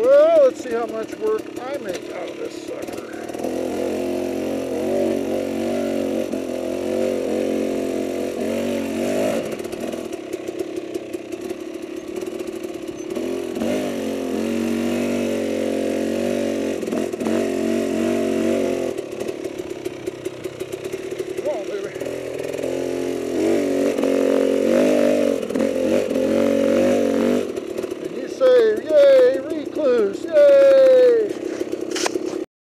Well, let's see how much work I make out of this.